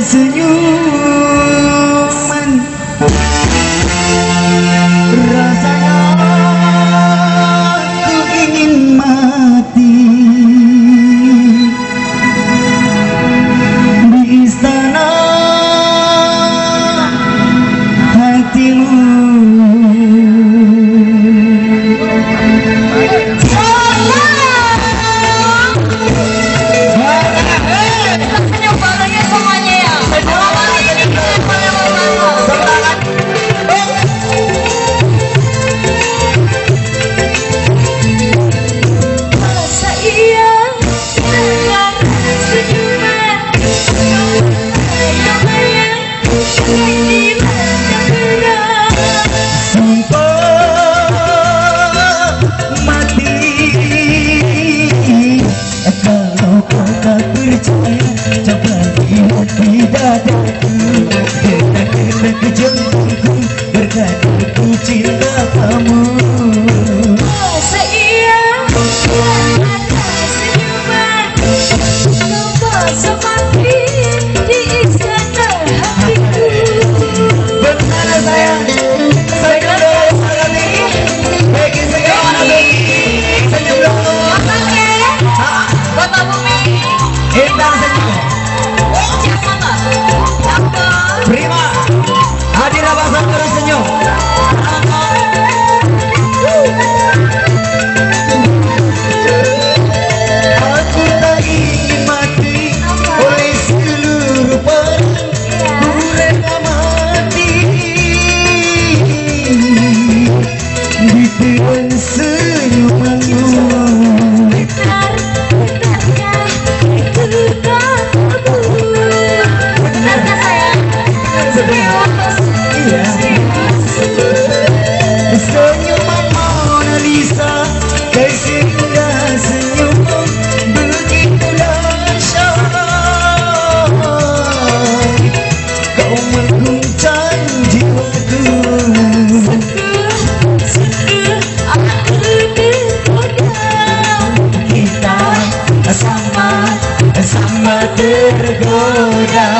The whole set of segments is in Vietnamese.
senyum Senyuman Mona Lisa Tersindah senyummu Begitulah syarah Kau mengguncang jiwaku Kita sama-sama tergoda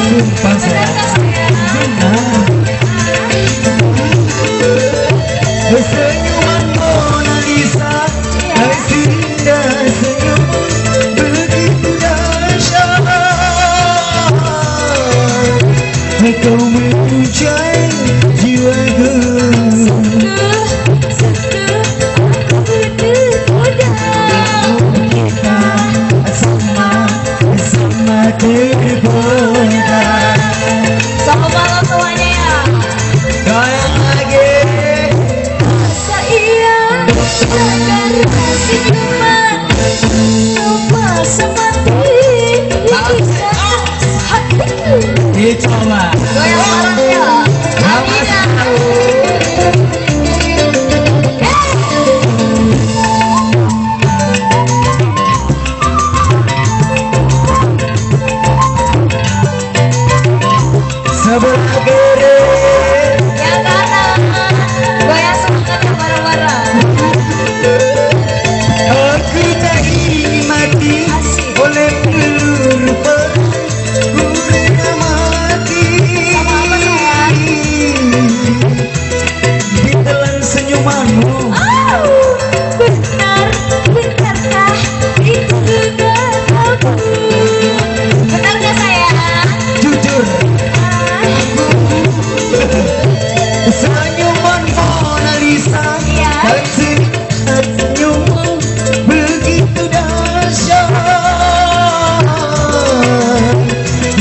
嗯 Dicoba. Goyang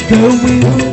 going